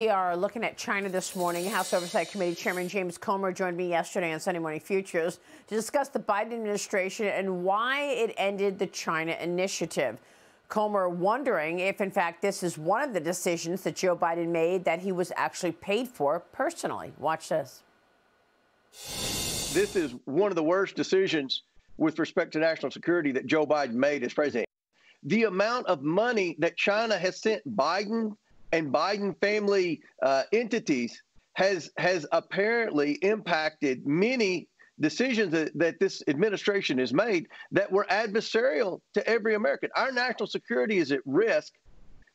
We are looking at China this morning. House Oversight Committee Chairman James Comer joined me yesterday on Sunday Morning Futures to discuss the Biden administration and why it ended the China initiative. Comer wondering if, in fact, this is one of the decisions that Joe Biden made that he was actually paid for personally. Watch this. This is one of the worst decisions with respect to national security that Joe Biden made as president. The amount of money that China has sent Biden and Biden family uh, entities has has apparently impacted many decisions that, that this administration has made that were adversarial to every American. Our national security is at risk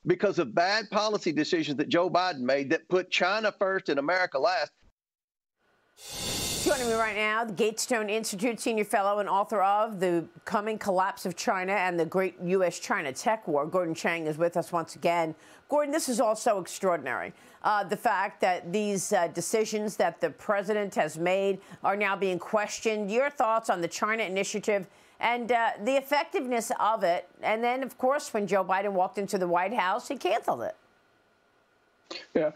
because of bad policy decisions that Joe Biden made that put China first and America last. Joining me right now, the Gatestone Institute senior fellow and author of The Coming Collapse of China and the Great U.S. China Tech War. Gordon Chang is with us once again. Gordon, this is all so extraordinary. Uh, the fact that these uh, decisions that the president has made are now being questioned. Your thoughts on the China initiative and uh, the effectiveness of it. And then, of course, when Joe Biden walked into the White House, he canceled it. Yeah,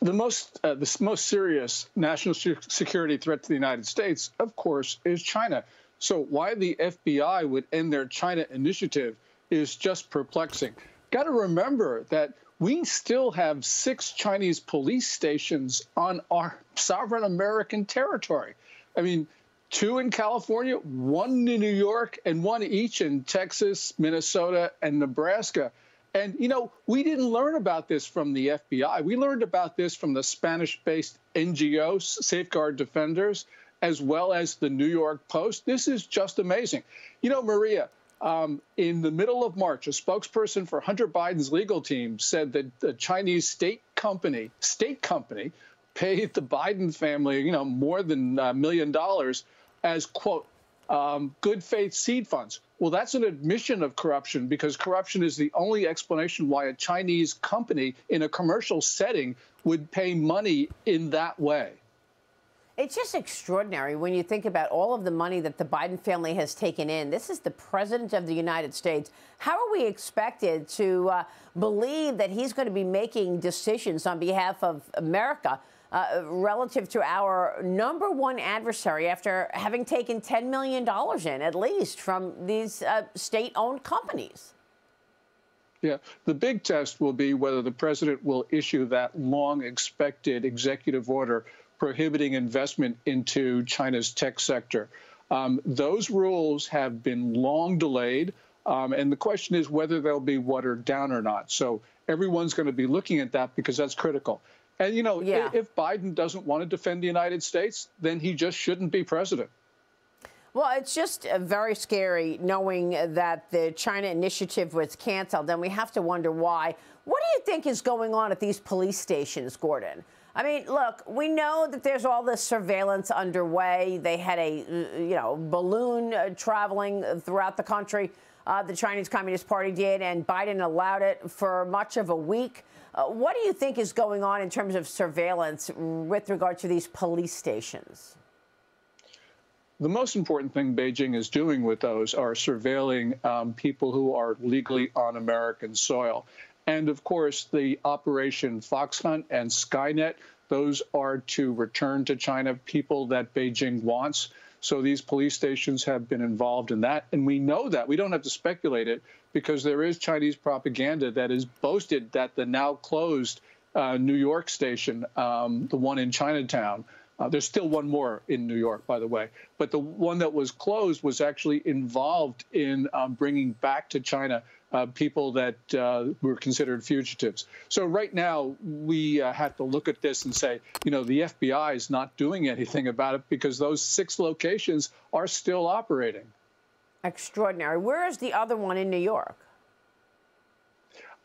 the most uh, the most serious national security threat to the United States, of course, is China. So why the FBI would end their China initiative is just perplexing. Got to remember that we still have six Chinese police stations on our sovereign American territory. I mean, two in California, one in New York, and one each in Texas, Minnesota, and Nebraska. And, you know, we didn't learn about this from the FBI. We learned about this from the Spanish based NGO, Safeguard Defenders, as well as the New York Post. This is just amazing. You know, Maria, um, in the middle of March, a spokesperson for Hunter Biden's legal team said that the Chinese state company, state company, paid the Biden family, you know, more than a million dollars as, quote, um, good faith seed funds. Well, that's an admission of corruption because corruption is the only explanation why a Chinese company in a commercial setting would pay money in that way. It's just extraordinary when you think about all of the money that the Biden family has taken in. This is the president of the United States. How are we expected to uh, believe that he's going to be making decisions on behalf of America? Uh, relative to our number one adversary after having taken $10 million in, at least, from these uh, state owned companies. Yeah, the big test will be whether the president will issue that long expected executive order prohibiting investment into China's tech sector. Um, those rules have been long delayed, um, and the question is whether they'll be watered down or not. So everyone's going to be looking at that because that's critical. And, you know, yeah. if Biden doesn't want to defend the United States, then he just shouldn't be president. Well, it's just uh, very scary knowing that the China initiative was canceled, and we have to wonder why. What do you think is going on at these police stations, Gordon? I mean, look, we know that there's all this surveillance underway. They had a, uh, you know, balloon uh, traveling throughout the country. Uh, the Chinese Communist Party did, and Biden allowed it for much of a week. Uh, what do you think is going on in terms of surveillance with regard to these police stations? The most important thing Beijing is doing with those are surveilling um, people who are legally on American soil. And of course, the Operation Fox Hunt and Skynet, those are to return to China people that Beijing wants. So these police stations have been involved in that. And we know that. We don't have to speculate it because there is Chinese propaganda that is boasted that the now closed uh, New York station, um, the one in Chinatown, uh, there's still one more in New York, by the way, but the one that was closed was actually involved in um, bringing back to China uh, people that uh, were considered fugitives. So right now we uh, have to look at this and say, you know, the FBI is not doing anything about it because those six locations are still operating. Extraordinary. Where is the other one in New York?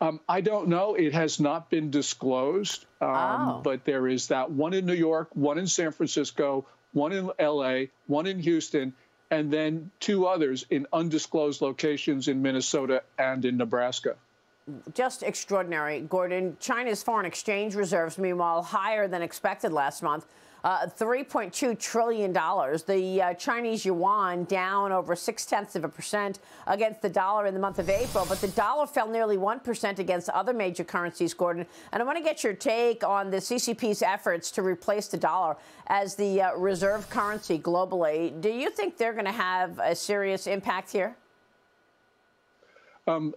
Um, I don't know. It has not been disclosed. Um, oh. But there is that one in New York, one in San Francisco, one in LA, one in Houston, and then two others in undisclosed locations in Minnesota and in Nebraska. Just extraordinary, Gordon. China's foreign exchange reserves, meanwhile, higher than expected last month. Uh, $3.2 trillion. The uh, Chinese yuan down over six tenths of a percent against the dollar in the month of April, but the dollar fell nearly 1% against other major currencies, Gordon. And I want to get your take on the CCP's efforts to replace the dollar as the uh, reserve currency globally. Do you think they're going to have a serious impact here? Um,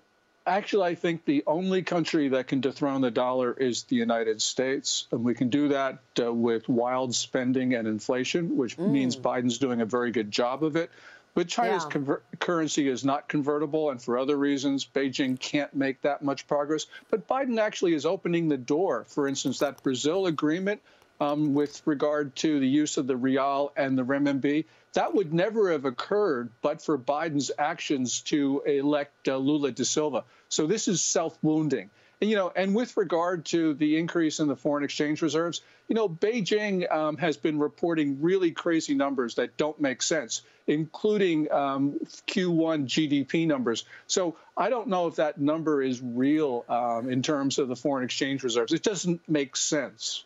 Actually, I think the only country that can dethrone the dollar is the United States. And we can do that uh, with wild spending and inflation, which mm. means Biden's doing a very good job of it. But China's yeah. currency is not convertible, and for other reasons, Beijing can't make that much progress. But Biden actually is opening the door. For instance, that Brazil agreement um, with regard to the use of the real and the renminbi. That would never have occurred but for Biden's actions to elect uh, Lula da Silva. So this is self-wounding. And, you know, and with regard to the increase in the foreign exchange reserves, you know, Beijing um, has been reporting really crazy numbers that don't make sense, including um, Q1 GDP numbers. So I don't know if that number is real um, in terms of the foreign exchange reserves. It doesn't make sense.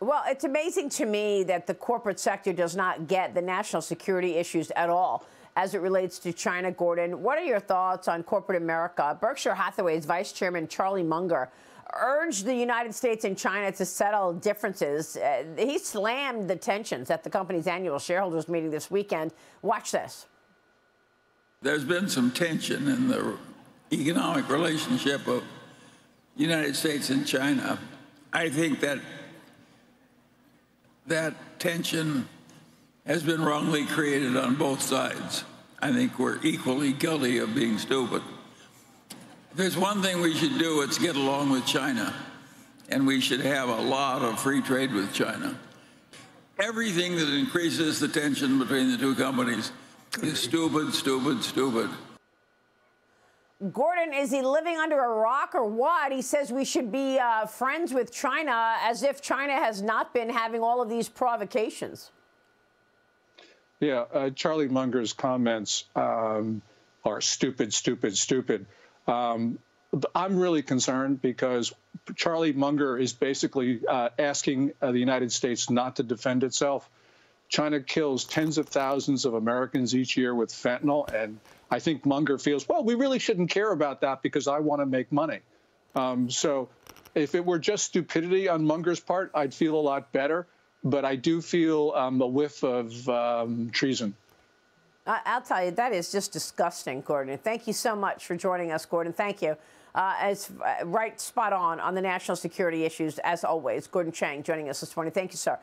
Well, it's amazing to me that the corporate sector does not get the national security issues at all as it relates to China, Gordon. What are your thoughts on corporate America? Berkshire Hathaway's vice chairman, Charlie Munger, urged the United States and China to settle differences. Uh, he slammed the tensions at the company's annual shareholders meeting this weekend. Watch this. There's been some tension in the economic relationship of United States and China. I think that that tension has been wrongly created on both sides. I think we're equally guilty of being stupid. If there's one thing we should do, it's get along with China. And we should have a lot of free trade with China. Everything that increases the tension between the two companies is stupid, stupid, stupid. Gordon, is he living under a rock or what? He says we should be uh, friends with China as if China has not been having all of these provocations. Yeah, uh, Charlie Munger's comments um, are stupid, stupid, stupid. Um, I'm really concerned because Charlie Munger is basically uh, asking uh, the United States not to defend itself. China kills tens of thousands of Americans each year with fentanyl, and I think Munger feels, well, we really shouldn't care about that because I want to make money. Um, so if it were just stupidity on Munger's part, I'd feel a lot better. But I do feel um, a whiff of um, treason. I'll tell you, that is just disgusting, Gordon. Thank you so much for joining us, Gordon. Thank you. Uh, as uh, right spot on on the national security issues, as always. Gordon Chang joining us this morning. Thank you, sir.